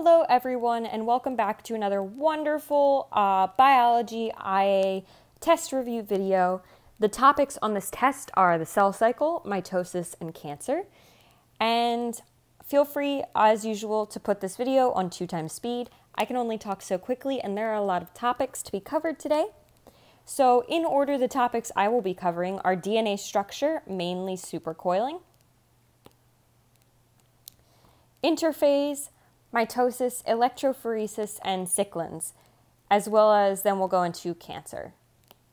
Hello, everyone, and welcome back to another wonderful uh, biology IB test review video. The topics on this test are the cell cycle, mitosis, and cancer. And feel free, as usual, to put this video on two times speed. I can only talk so quickly, and there are a lot of topics to be covered today. So, in order, the topics I will be covering are DNA structure, mainly supercoiling, interphase, mitosis, electrophoresis, and cyclins, as well as then we'll go into cancer.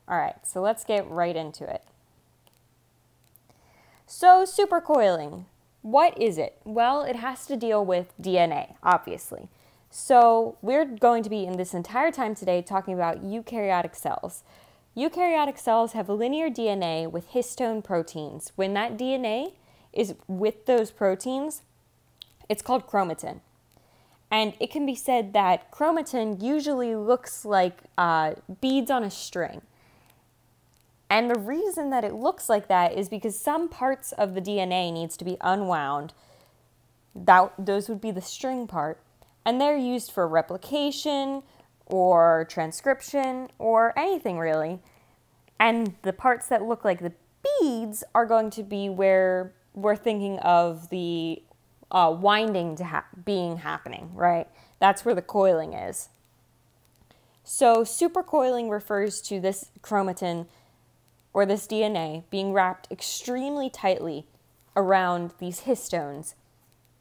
All right, so let's get right into it. So, supercoiling, what is it? Well, it has to deal with DNA, obviously. So, we're going to be in this entire time today talking about eukaryotic cells. Eukaryotic cells have linear DNA with histone proteins. When that DNA is with those proteins, it's called chromatin. And it can be said that chromatin usually looks like uh, beads on a string. And the reason that it looks like that is because some parts of the DNA needs to be unwound. That, those would be the string part. And they're used for replication, or transcription or anything really. And the parts that look like the beads are going to be where we're thinking of the uh, winding to ha- being happening, right? That's where the coiling is. So, supercoiling refers to this chromatin or this DNA being wrapped extremely tightly around these histones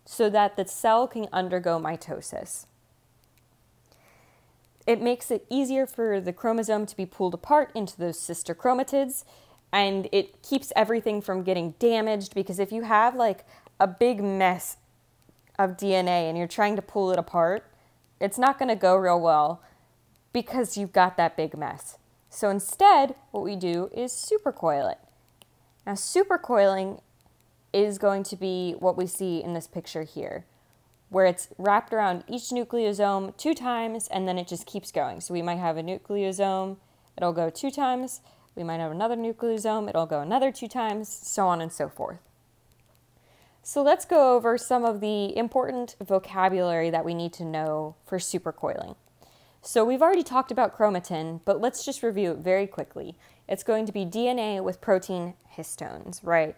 so that the cell can undergo mitosis. It makes it easier for the chromosome to be pulled apart into those sister chromatids, and it keeps everything from getting damaged because if you have like a big mess of DNA and you're trying to pull it apart, it's not going to go real well because you've got that big mess. So instead, what we do is supercoil it. Now, supercoiling is going to be what we see in this picture here where it's wrapped around each nucleosome two times and then it just keeps going. So we might have a nucleosome, it'll go two times. We might have another nucleosome, it'll go another two times, so on and so forth. So let's go over some of the important vocabulary that we need to know for supercoiling. So we've already talked about chromatin, but let's just review it very quickly. It's going to be DNA with protein histones, right?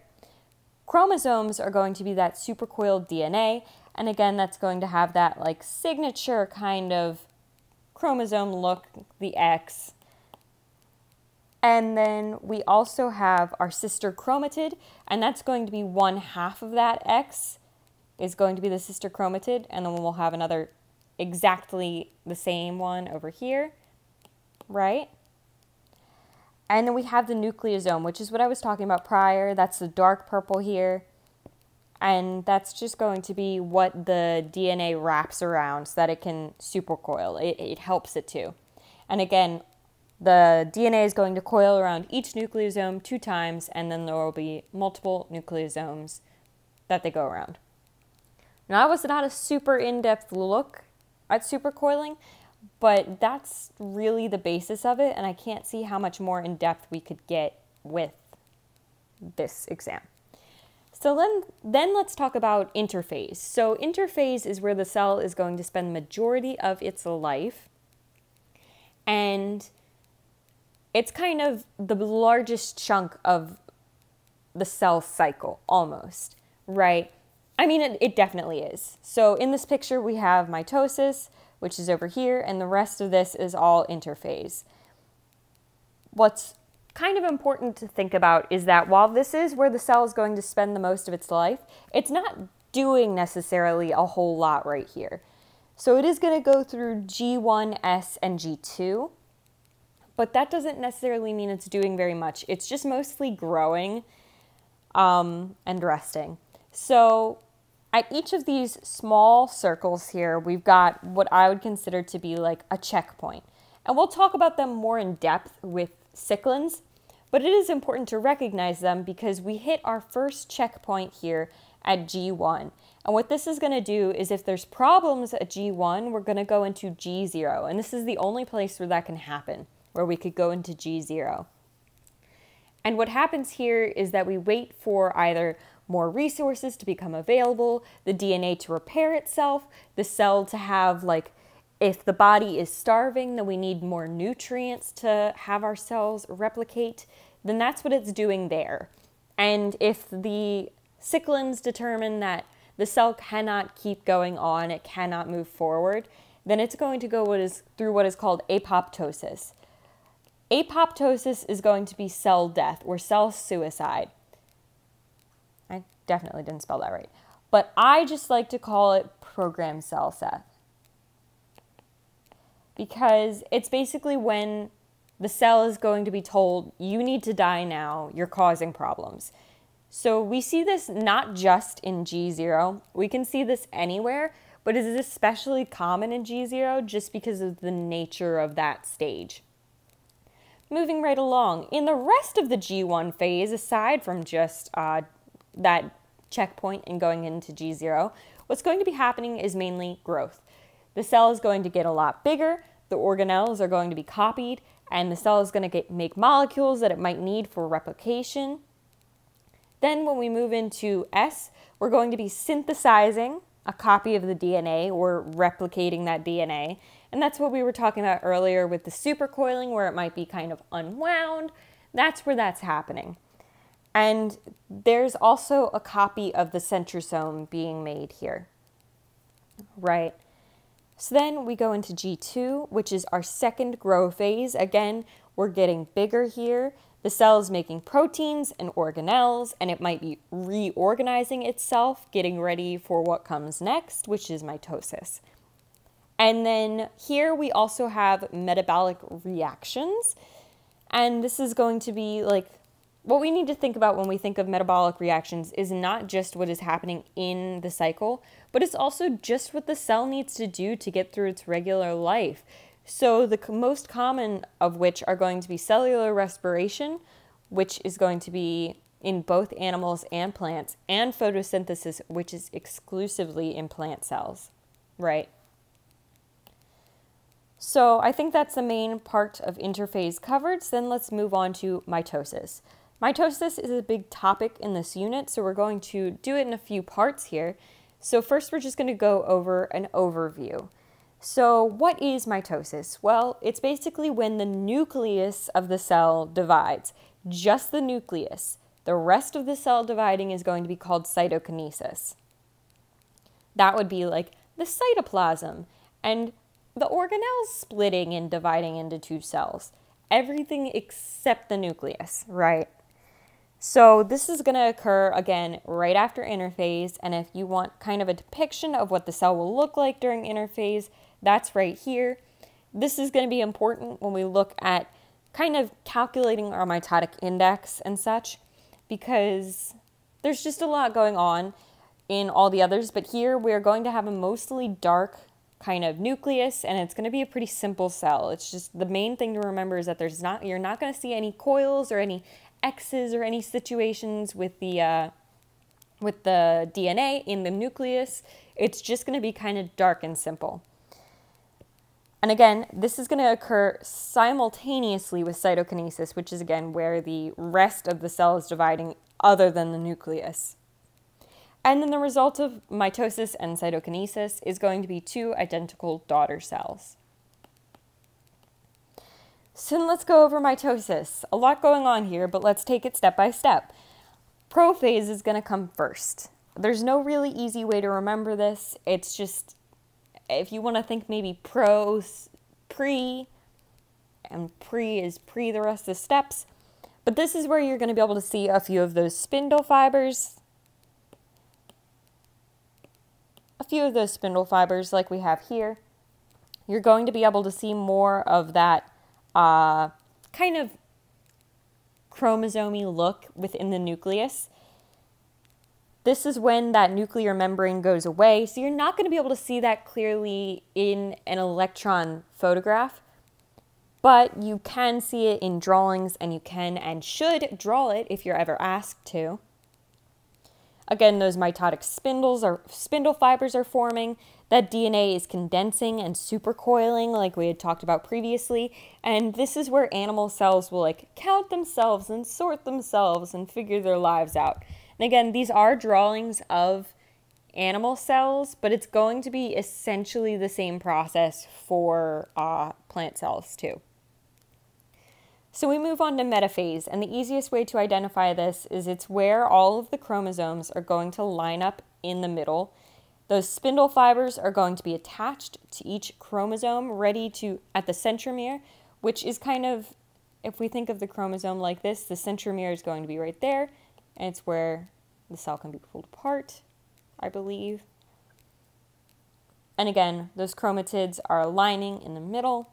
Chromosomes are going to be that supercoiled DNA, and again, that's going to have that like signature kind of chromosome look, the X. And then we also have our sister chromatid, and that's going to be one half of that X is going to be the sister chromatid, and then we'll have another exactly the same one over here, right? And then we have the nucleosome, which is what I was talking about prior. That's the dark purple here and that's just going to be what the DNA wraps around so that it can supercoil. It, it helps it to. And again, the DNA is going to coil around each nucleosome two times, and then there will be multiple nucleosomes that they go around. Now, that was not a super in depth look at supercoiling, but that's really the basis of it, and I can't see how much more in depth we could get with this exam. So then, then let's talk about interphase. So interphase is where the cell is going to spend the majority of its life. And it's kind of the largest chunk of the cell cycle, almost, right? I mean, it, it definitely is. So in this picture, we have mitosis, which is over here, and the rest of this is all interphase. What's kind of important to think about is that while this is where the cell is going to spend the most of its life, it's not doing necessarily a whole lot right here. So it is going to go through G1, S, and G2, but that doesn't necessarily mean it's doing very much. It's just mostly growing um, and resting. So at each of these small circles here, we've got what I would consider to be like a checkpoint. And we'll talk about them more in depth with cyclins but it is important to recognize them because we hit our first checkpoint here at G1. And what this is going to do is if there's problems at G1, we're going to go into G0. And this is the only place where that can happen, where we could go into G0. And what happens here is that we wait for either more resources to become available, the DNA to repair itself, the cell to have like if the body is starving, then we need more nutrients to have our cells replicate, then that's what it's doing there. And if the cyclins determine that the cell cannot keep going on, it cannot move forward, then it's going to go what is through what is called apoptosis. Apoptosis is going to be cell death or cell suicide. I definitely didn't spell that right. But I just like to call it programmed cell death. Because it's basically when the cell is going to be told, you need to die now, you're causing problems. So we see this not just in G0, we can see this anywhere, but it is especially common in G0 just because of the nature of that stage. Moving right along, in the rest of the G1 phase, aside from just uh, that checkpoint and going into G0, what's going to be happening is mainly growth. The cell is going to get a lot bigger, the organelles are going to be copied, and the cell is going to get, make molecules that it might need for replication. Then when we move into S, we're going to be synthesizing a copy of the DNA or replicating that DNA. And that's what we were talking about earlier with the supercoiling, where it might be kind of unwound. That's where that's happening. And there's also a copy of the centrosome being made here. Right. So then we go into G2, which is our second grow phase. Again, we're getting bigger here. The cell is making proteins and organelles, and it might be reorganizing itself, getting ready for what comes next, which is mitosis. And then here we also have metabolic reactions. And this is going to be like what we need to think about when we think of metabolic reactions is not just what is happening in the cycle, but it's also just what the cell needs to do to get through its regular life. So, the most common of which are going to be cellular respiration, which is going to be in both animals and plants, and photosynthesis, which is exclusively in plant cells, right? So, I think that's the main part of interphase covered. So then let's move on to mitosis. Mitosis is a big topic in this unit, so we're going to do it in a few parts here. So, first, we're just going to go over an overview. So, what is mitosis? Well, it's basically when the nucleus of the cell divides, just the nucleus. The rest of the cell dividing is going to be called cytokinesis. That would be like the cytoplasm and the organelles splitting and dividing into two cells. Everything except the nucleus, right? So this is going to occur again right after interphase. And if you want kind of a depiction of what the cell will look like during interphase, that's right here. This is going to be important when we look at kind of calculating our mitotic index and such because there's just a lot going on in all the others. But here we're going to have a mostly dark kind of nucleus and it's going to be a pretty simple cell. It's just the main thing to remember is that there's not you're not going to see any coils or any X's or any situations with the uh, with the DNA in the nucleus. It's just going to be kind of dark and simple. And again, this is going to occur simultaneously with cytokinesis, which is again where the rest of the cell is dividing other than the nucleus. And then the result of mitosis and cytokinesis is going to be two identical daughter cells. So let's go over mitosis. A lot going on here, but let's take it step by step. Prophase is going to come first. There's no really easy way to remember this. It's just if you want to think maybe pro, pre, and pre is pre the rest of the steps. But this is where you're going to be able to see a few of those spindle fibers. A few of those spindle fibers like we have here. You're going to be able to see more of that uh, kind of chromosomy look within the nucleus. This is when that nuclear membrane goes away, so you're not going to be able to see that clearly in an electron photograph, but you can see it in drawings and you can and should draw it if you're ever asked to. Again, those mitotic spindles or spindle fibers are forming. That DNA is condensing and supercoiling like we had talked about previously. And this is where animal cells will like count themselves and sort themselves and figure their lives out. And again, these are drawings of animal cells, but it's going to be essentially the same process for uh, plant cells too. So we move on to metaphase, and the easiest way to identify this is it's where all of the chromosomes are going to line up in the middle. Those spindle fibers are going to be attached to each chromosome, ready to at the centromere, which is kind of, if we think of the chromosome like this, the centromere is going to be right there, and it's where the cell can be pulled apart, I believe. And again, those chromatids are aligning in the middle.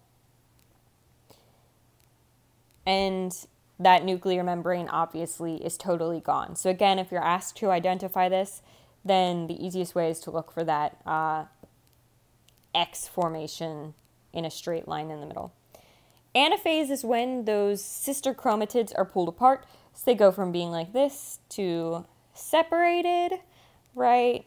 And that nuclear membrane obviously is totally gone. So, again, if you're asked to identify this, then the easiest way is to look for that uh, X formation in a straight line in the middle. Anaphase is when those sister chromatids are pulled apart. So they go from being like this to separated, right?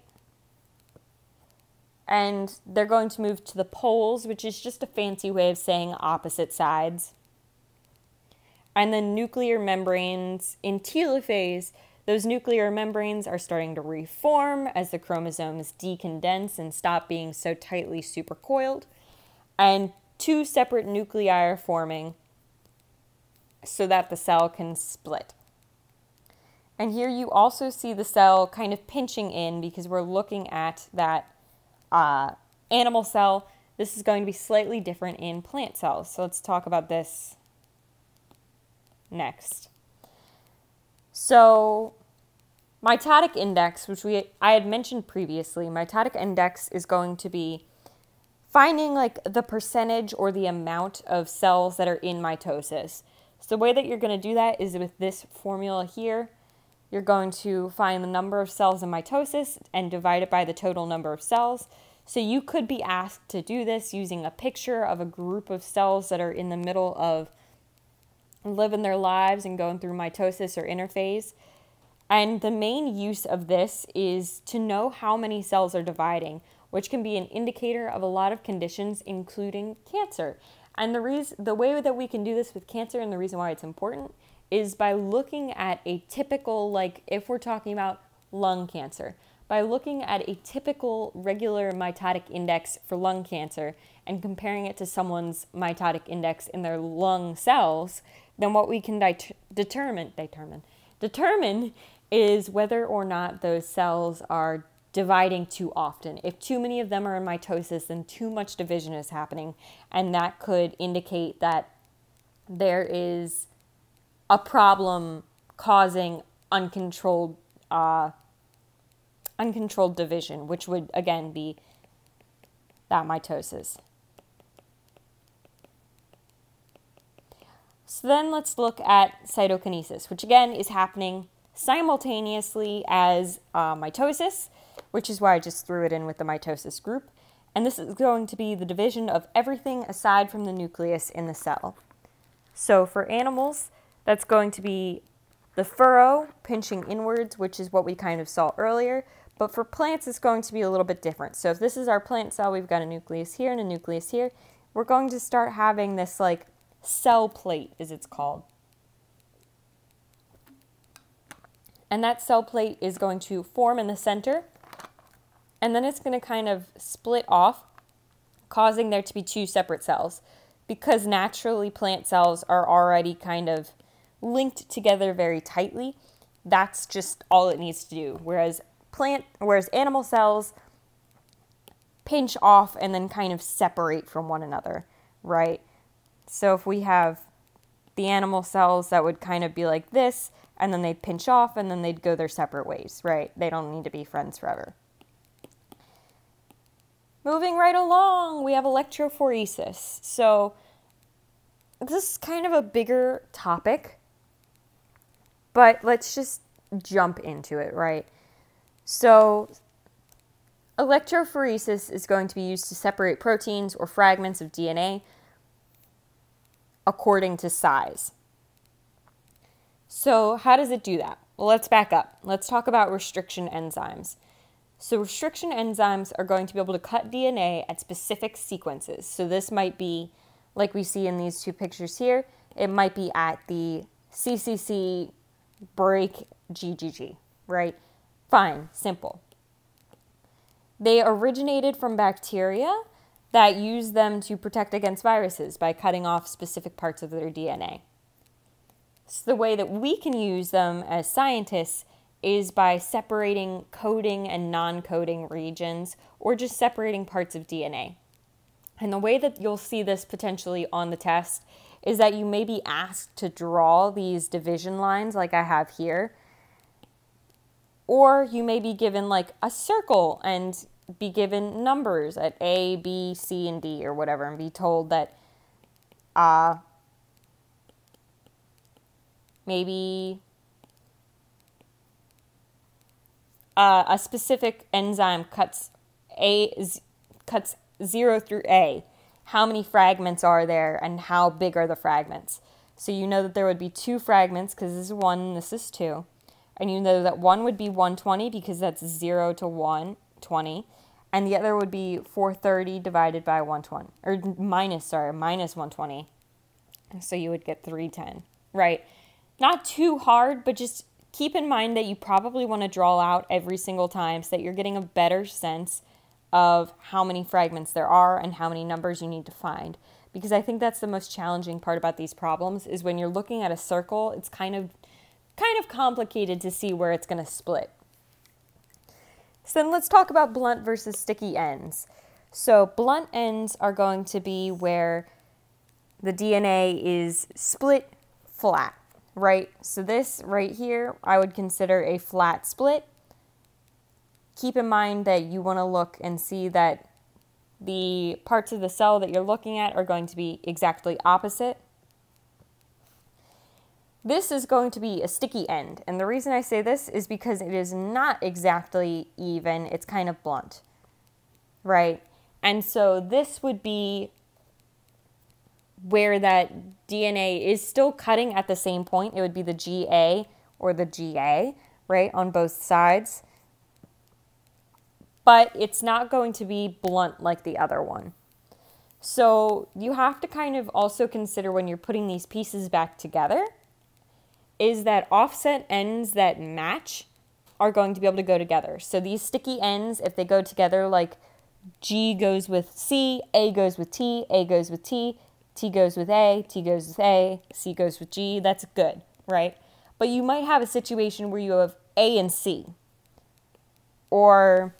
And they're going to move to the poles, which is just a fancy way of saying opposite sides. And then nuclear membranes in telophase, those nuclear membranes are starting to reform as the chromosomes decondense and stop being so tightly supercoiled. And two separate nuclei are forming so that the cell can split. And here you also see the cell kind of pinching in because we're looking at that uh, animal cell. This is going to be slightly different in plant cells. So let's talk about this next. So mitotic index, which we I had mentioned previously, mitotic index is going to be finding like the percentage or the amount of cells that are in mitosis. So the way that you're going to do that is with this formula here. You're going to find the number of cells in mitosis and divide it by the total number of cells. So you could be asked to do this using a picture of a group of cells that are in the middle of living their lives and going through mitosis or interphase. And the main use of this is to know how many cells are dividing, which can be an indicator of a lot of conditions, including cancer. And the reason, the way that we can do this with cancer, and the reason why it's important, is by looking at a typical, like if we're talking about lung cancer, by looking at a typical regular mitotic index for lung cancer and comparing it to someone's mitotic index in their lung cells, then what we can det- determine determine determine is whether or not those cells are dividing too often. If too many of them are in mitosis, then too much division is happening, and that could indicate that there is a problem causing uncontrolled uh, uncontrolled division, which would again be that mitosis. So then let's look at cytokinesis, which again is happening simultaneously as uh, mitosis, which is why I just threw it in with the mitosis group. And this is going to be the division of everything aside from the nucleus in the cell. So for animals, that's going to be the furrow pinching inwards, which is what we kind of saw earlier. But for plants, it's going to be a little bit different. So if this is our plant cell, we've got a nucleus here and a nucleus here. We're going to start having this like cell plate, as it's called. And that cell plate is going to form in the center. And then it's going to kind of split off, causing there to be two separate cells. Because naturally, plant cells are already kind of linked together very tightly. That's just all it needs to do. Whereas plant, whereas animal cells pinch off and then kind of separate from one another, right? So if we have the animal cells that would kind of be like this, and then they'd pinch off and then they'd go their separate ways, right? They don't need to be friends forever. Moving right along, we have electrophoresis. So this is kind of a bigger topic, but let's just jump into it, right? So electrophoresis is going to be used to separate proteins or fragments of DNA according to size. So, how does it do that? Well, let's back up. Let's talk about restriction enzymes. So, restriction enzymes are going to be able to cut DNA at specific sequences. So, this might be like we see in these two pictures here, it might be at the CCC break GGG, right? Fine, simple. They originated from bacteria that use them to protect against viruses by cutting off specific parts of their DNA. So, the way that we can use them as scientists is by separating coding and non coding regions or just separating parts of DNA. And the way that you'll see this potentially on the test is that you may be asked to draw these division lines like I have here. Or you may be given like a circle and be given numbers at A, B, C, and D or whatever and be told that uh, maybe uh, a specific enzyme cuts A cuts 0 through A. How many fragments are there and how big are the fragments? So you know that there would be two fragments because this is 1 and this is 2. And you know that one would be 120 because that's 0 to 120. And the other would be 430 divided by 120. Or minus, sorry, minus 120. So you would get 310. Right. Not too hard, but just keep in mind that you probably want to draw out every single time so that you're getting a better sense of how many fragments there are and how many numbers you need to find because I think that's the most challenging part about these problems is when you're looking at a circle it's kind of kind of complicated to see where it's going to split. So then let's talk about blunt versus sticky ends. So blunt ends are going to be where the DNA is split flat right? So this right here, I would consider a flat split. Keep in mind that you want to look and see that the parts of the cell that you're looking at are going to be exactly opposite. This is going to be a sticky end, and the reason I say this is because it is not exactly even, it's kind of blunt, right? And so this would be where that DNA is still cutting at the same point. It would be the GA or the GA, right, on both sides. But it's not going to be blunt like the other one. So you have to kind of also consider when you're putting these pieces back together is that offset ends that match are going to be able to go together. So these sticky ends, if they go together like G goes with C, A goes with T, A goes with T, T goes with A, T goes with A, C goes with G. That's good, right? But you might have a situation where you have A and C or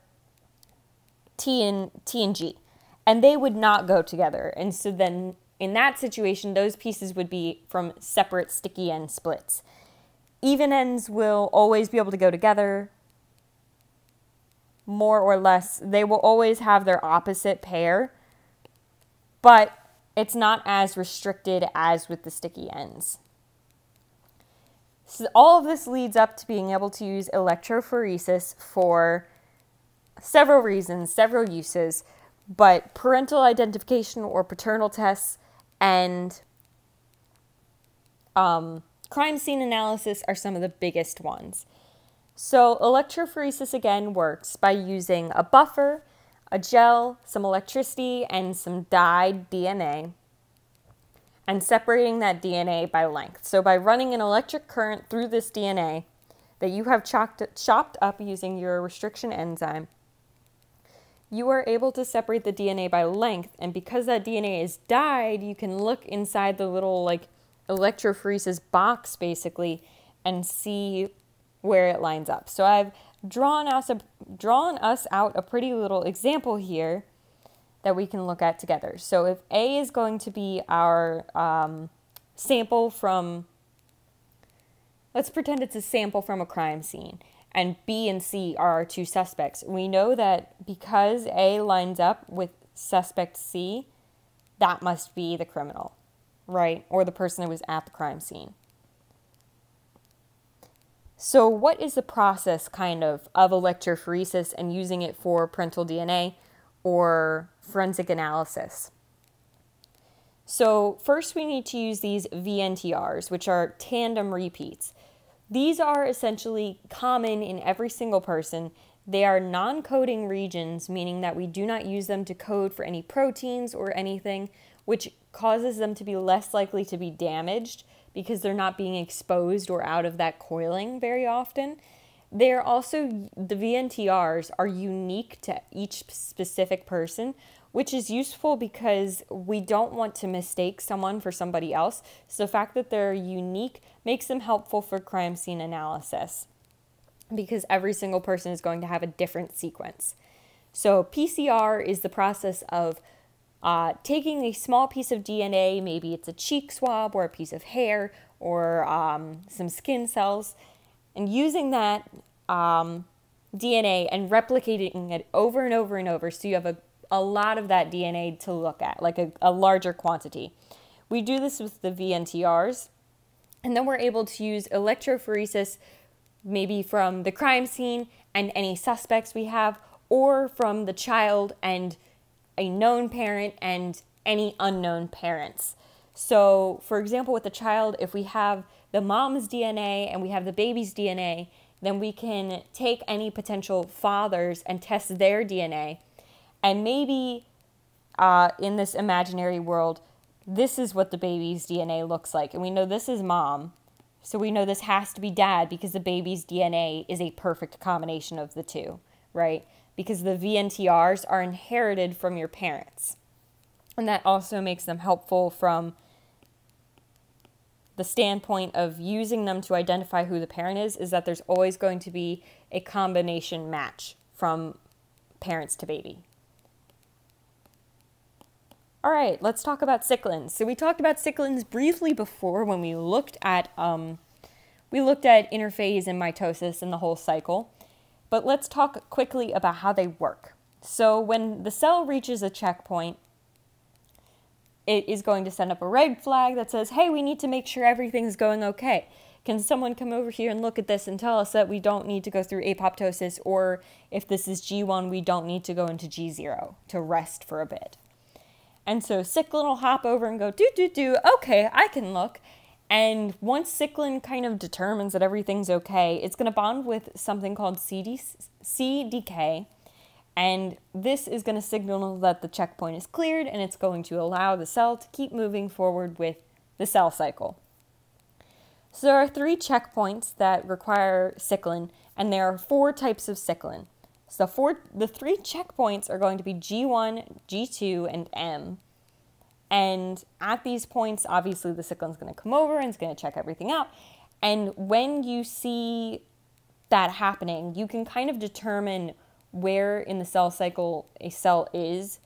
T and T and G and they would not go together. And so then in that situation those pieces would be from separate sticky end splits. Even ends will always be able to go together more or less. They will always have their opposite pair. But it's not as restricted as with the sticky ends. So all of this leads up to being able to use electrophoresis for several reasons, several uses, but parental identification or paternal tests and um, crime scene analysis are some of the biggest ones. So, electrophoresis again works by using a buffer a gel, some electricity, and some dyed DNA, and separating that DNA by length. So, by running an electric current through this DNA that you have chopped, chopped up using your restriction enzyme, you are able to separate the DNA by length. And because that DNA is dyed, you can look inside the little like electrophoresis box basically and see where it lines up. So I've drawn us, a, drawn us out a pretty little example here that we can look at together. So if A is going to be our um, sample from, let's pretend it's a sample from a crime scene, and B and C are our two suspects. We know that because A lines up with suspect C, that must be the criminal, right? Or the person that was at the crime scene. So, what is the process kind of of electrophoresis and using it for parental DNA or forensic analysis? So, first we need to use these VNTRs, which are tandem repeats. These are essentially common in every single person. They are non coding regions, meaning that we do not use them to code for any proteins or anything, which causes them to be less likely to be damaged because they're not being exposed or out of that coiling very often. they're also, the VNTRs are unique to each specific person, which is useful because we don't want to mistake someone for somebody else. So the fact that they're unique makes them helpful for crime scene analysis because every single person is going to have a different sequence. So PCR is the process of uh, taking a small piece of DNA, maybe it's a cheek swab or a piece of hair or um, some skin cells, and using that um, DNA and replicating it over and over and over so you have a, a lot of that DNA to look at, like a, a larger quantity. We do this with the VNTRs, and then we're able to use electrophoresis maybe from the crime scene and any suspects we have, or from the child and a known parent and any unknown parents. So, for example, with the child, if we have the mom's DNA and we have the baby's DNA, then we can take any potential fathers and test their DNA. And maybe uh, in this imaginary world, this is what the baby's DNA looks like. And we know this is mom. So we know this has to be dad because the baby's DNA is a perfect combination of the two, right? Because the VNTRs are inherited from your parents. And that also makes them helpful from the standpoint of using them to identify who the parent is is that there's always going to be a combination match from parents to baby. All right, let's talk about cyclins. So we talked about cyclins briefly before when we looked at um, we looked at interphase and mitosis and the whole cycle. But let's talk quickly about how they work. So when the cell reaches a checkpoint, it is going to send up a red flag that says, hey, we need to make sure everything's going okay. Can someone come over here and look at this and tell us that we don't need to go through apoptosis, or if this is G1, we don't need to go into G0 to rest for a bit? And so Cyclin will hop over and go, do, do, do, okay, I can look. And once Cyclin kind of determines that everything's okay, it's going to bond with something called CD, CDK, and this is going to signal that the checkpoint is cleared and it's going to allow the cell to keep moving forward with the cell cycle. So there are three checkpoints that require cyclin, and there are four types of cyclin. So four, the three checkpoints are going to be G1, G2, and M. And at these points, obviously the cyclin's going to come over and it's going to check everything out. And when you see that happening, you can kind of determine where in the cell cycle a cell is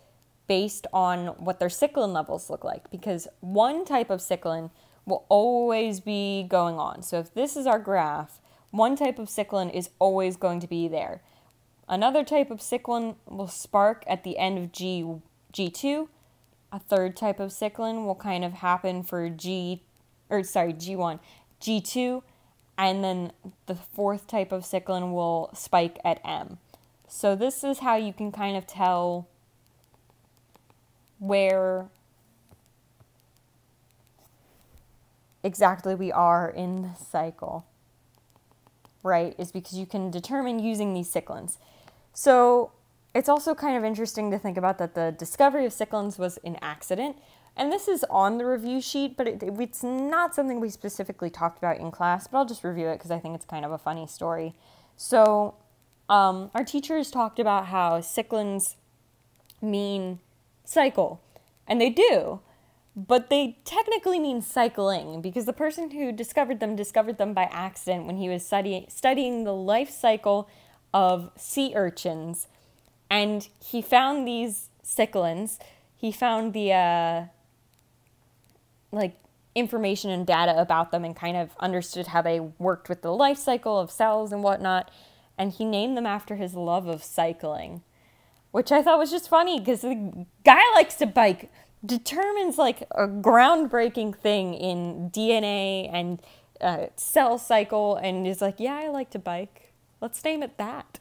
based on what their cyclin levels look like because one type of cyclin will always be going on. So if this is our graph, one type of cyclin is always going to be there. Another type of cyclin will spark at the end of G, G2. A third type of cyclin will kind of happen for G, or sorry, G1, G2, and then the fourth type of cyclin will spike at M. So this is how you can kind of tell where exactly we are in the cycle, right? Is because you can determine using these cyclins. So it's also kind of interesting to think about that the discovery of cyclins was an accident. And this is on the review sheet, but it, it's not something we specifically talked about in class, but I'll just review it because I think it's kind of a funny story. So um, our teachers talked about how cyclins mean cycle, and they do, but they technically mean cycling because the person who discovered them discovered them by accident when he was study- studying the life cycle of sea urchins, and he found these cyclins. He found the uh, like information and data about them and kind of understood how they worked with the life cycle of cells and whatnot and he named them after his love of cycling, which I thought was just funny because the guy likes to bike, determines like a groundbreaking thing in DNA and uh, cell cycle, and is like, yeah, I like to bike. Let's name it that.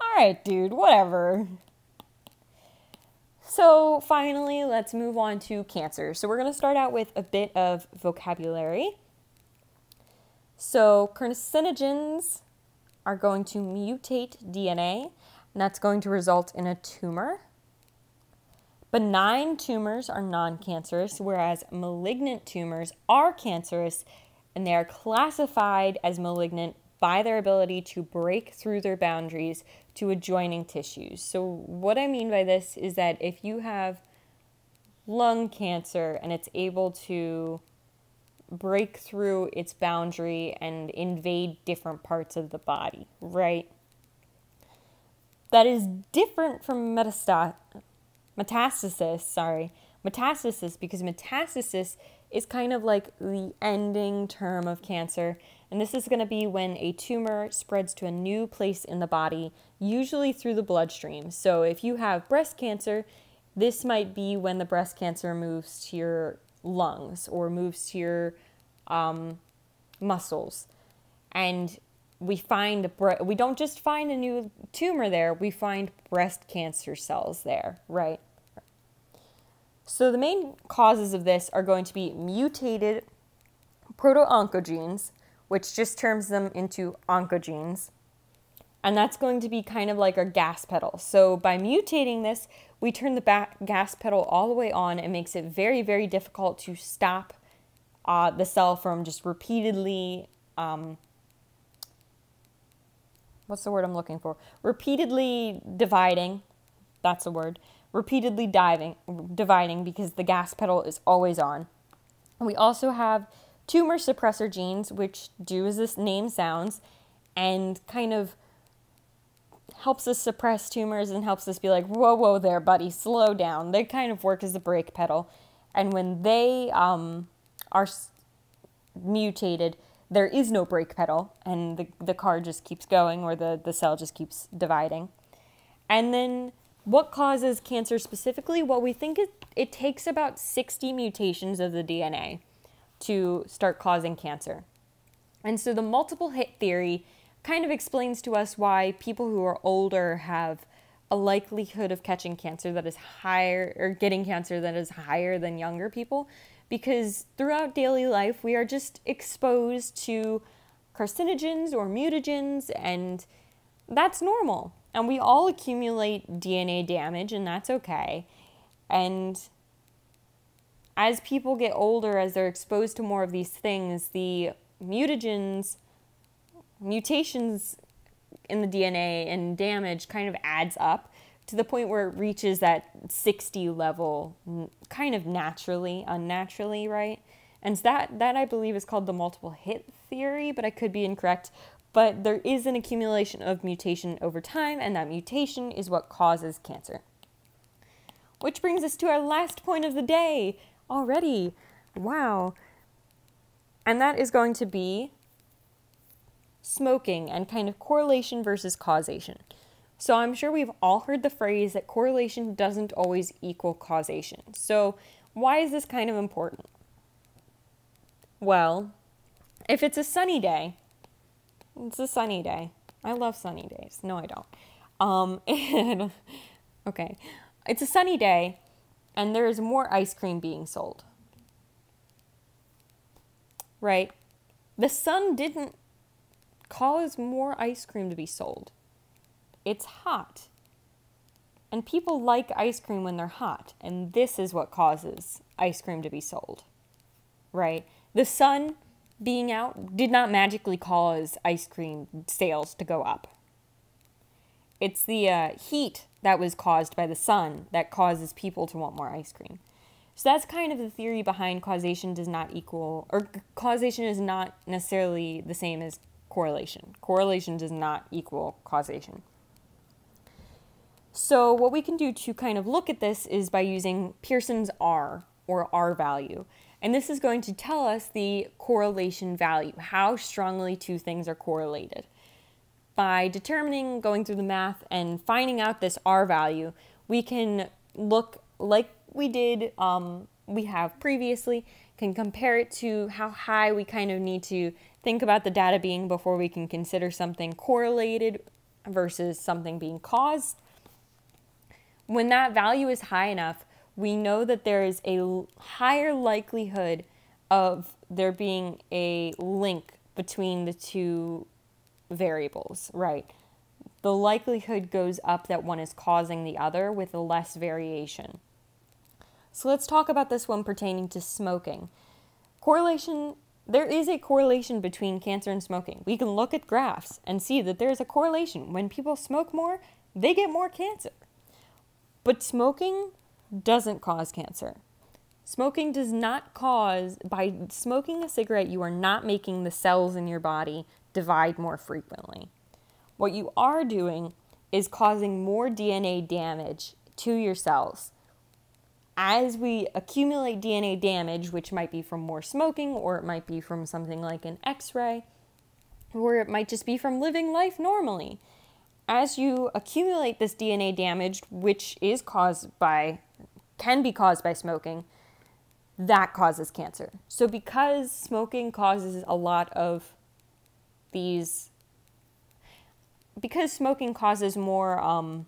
All right, dude, whatever. So, finally, let's move on to cancer. So, we're going to start out with a bit of vocabulary. So, carcinogens are going to mutate DNA, and that's going to result in a tumor. Benign tumors are non cancerous, whereas malignant tumors are cancerous and they are classified as malignant by their ability to break through their boundaries to adjoining tissues. So, what I mean by this is that if you have lung cancer and it's able to break through its boundary and invade different parts of the body, right? That is different from metasta- metastasis, sorry, metastasis, because metastasis is kind of like the ending term of cancer. And this is going to be when a tumor spreads to a new place in the body, usually through the bloodstream. So if you have breast cancer, this might be when the breast cancer moves to your lungs or moves to your um, muscles. And we find we don't just find a new tumor there, we find breast cancer cells there, right? So the main causes of this are going to be mutated proto-oncogenes, which just turns them into oncogenes. And that's going to be kind of like our gas pedal. So by mutating this, we turn the gas pedal all the way on and makes it very, very difficult to stop uh, the cell from just repeatedly um, what's the word I'm looking for? Repeatedly dividing. That's a word. Repeatedly diving, dividing because the gas pedal is always on. And We also have tumor suppressor genes, which do as this name sounds, and kind of helps us suppress tumors and helps us be like, whoa, whoa, there, buddy, slow down. They kind of work as a brake pedal. And when they um, are mutated, there is no brake pedal and the, the car just keeps going or the, the cell just keeps dividing. And then what causes cancer specifically? Well, we think it, it takes about 60 mutations of the DNA to start causing cancer. And so the multiple hit theory kind of explains to us why people who are older have a likelihood of catching cancer that is higher or getting cancer that is higher than younger people because throughout daily life we are just exposed to carcinogens or mutagens and that's normal and we all accumulate DNA damage and that's okay and as people get older as they're exposed to more of these things the mutagens mutations in the DNA and damage kind of adds up to the point where it reaches that 60 level kind of naturally, unnaturally, right? And that that I believe is called the multiple hit theory, but I could be incorrect. But there is an accumulation of mutation over time, and that mutation is what causes cancer. Which brings us to our last point of the day already. Wow. And that is going to be smoking and kind of correlation versus causation. So I'm sure we've all heard the phrase that correlation doesn't always equal causation. So why is this kind of important? Well, if it's a sunny day, it's a sunny day. I love sunny days. No, I don't. Um, and, okay, it's a sunny day, and there is more ice cream being sold. Right? The sun didn't cause more ice cream to be sold. It's hot. And people like ice cream when they're hot, and this is what causes ice cream to be sold. Right? The sun being out did not magically cause ice cream sales to go up. It's the uh, heat that was caused by the sun that causes people to want more ice cream. So that's kind of the theory behind causation does not equal, or causation is not necessarily the same as correlation. Correlation does not equal causation. So what we can do to kind of look at this is by using Pearson's R or R value. And this is going to tell us the correlation value, how strongly two things are correlated. By determining, going through the math and finding out this R value, we can look like we did, um, we have previously, can compare it to how high we kind of need to think about the data being before we can consider something correlated versus something being caused. When that value is high enough, we know that there is a higher likelihood of there being a link between the two variables, right? The likelihood goes up that one is causing the other with less variation. So let's talk about this one pertaining to smoking. Correlation there is a correlation between cancer and smoking. We can look at graphs and see that there's a correlation. When people smoke more, they get more cancer. But smoking doesn't cause cancer. Smoking does not cause, by smoking a cigarette, you are not making the cells in your body divide more frequently. What you are doing is causing more DNA damage to your cells. As we accumulate DNA damage, which might be from more smoking, or it might be from something like an x ray, or it might just be from living life normally, as you accumulate this DNA damage, which is caused by, can be caused by smoking, that causes cancer. So, because smoking causes a lot of these, because smoking causes more um,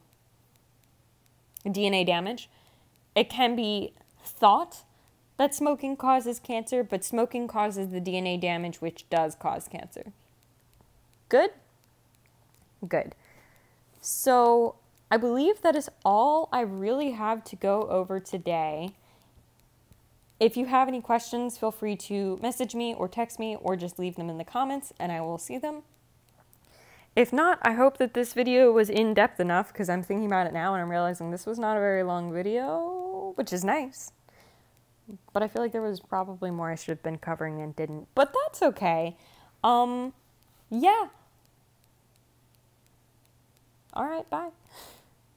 DNA damage, it can be thought that smoking causes cancer, but smoking causes the DNA damage, which does cause cancer. Good? Good. So, I believe that is all I really have to go over today. If you have any questions, feel free to message me or text me or just leave them in the comments and I will see them. If not, I hope that this video was in depth enough because I'm thinking about it now and I'm realizing this was not a very long video, which is nice. But I feel like there was probably more I should have been covering and didn't. But that's okay. Um, yeah. All right, bye.